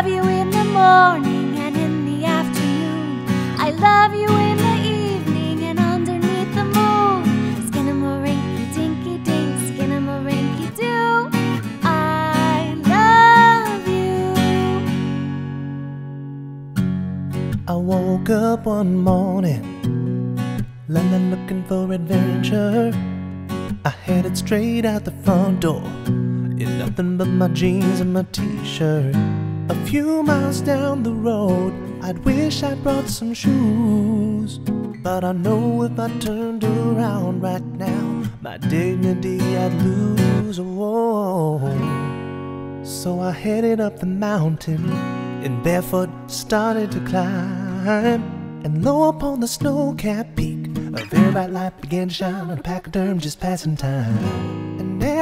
love you in the morning and in the afternoon. I love you in the evening and underneath the moon. Skinnamarinky, dinky dink, skinnamarinky do. I love you. I woke up one morning, London looking for adventure. I headed straight out the front door in nothing but my jeans and my t-shirt. A few miles down the road, I'd wish I'd brought some shoes. But I know if I turned around right now, my dignity I'd lose. Whoa. So I headed up the mountain and barefoot started to climb. And low upon the snow capped peak, a very bright light began to shine on a pachyderm just passing time.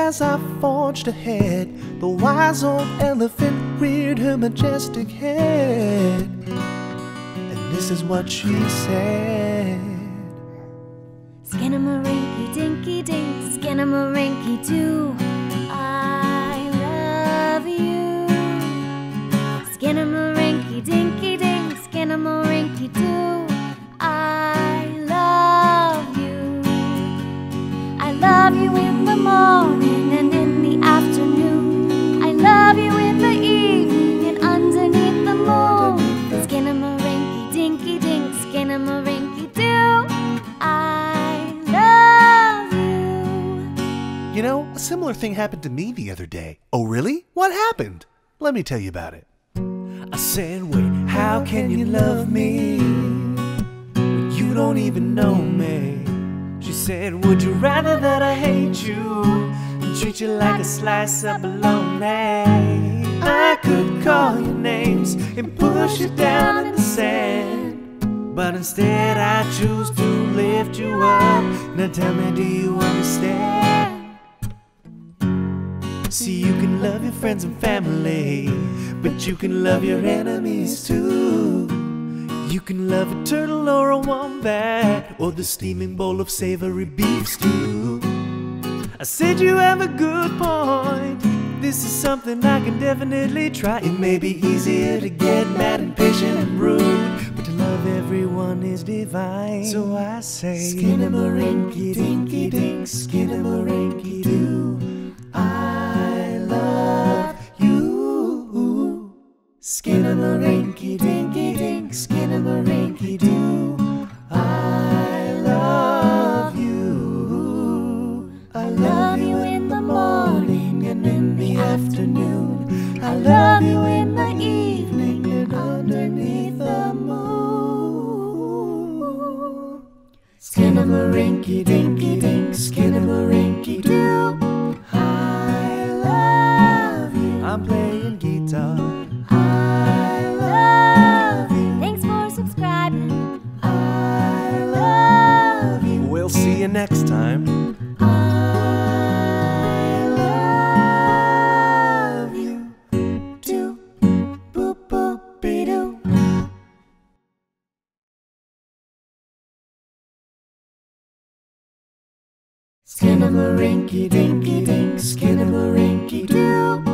As I forged ahead, the wise old elephant reared her majestic head. And this is what she said. Skinnamarink, dinky dink, skinnamarink, doo. I love you. Skinnamarink, dinky love you in the morning and in the afternoon. I love you in the evening and underneath the moon. Skinnamarink, dinky dink, skinnamarink, doo. I love you. You know, a similar thing happened to me the other day. Oh, really? What happened? Let me tell you about it. I said, Wait, how can you love me you don't even know me? Said, Would you rather that I hate you and treat you like a slice of bologna? I could call your names and push you down in the sand. But instead, I choose to lift you up. Now tell me, do you understand? See, you can love your friends and family, but you can love your enemies too. You can love a turtle or a wombat, or the steaming bowl of savory beef stew. I said you have a good point. This is something I can definitely try. It may be easier to get mad, and impatient, and rude, but to love everyone is divine. So I say, Skinnamarink, dinky dink, skinnamarink, Skinnamarink, dinky dink, skinnamarinky doo. I love you. I love you in the morning and in the afternoon. I love you in the evening and underneath the moon. Skinnamarinky dinky dink, skinnamarinky doo. You next time. I love you. Boop boop be doo. Skinnamarink, dinky dink, skinnamarink, doo.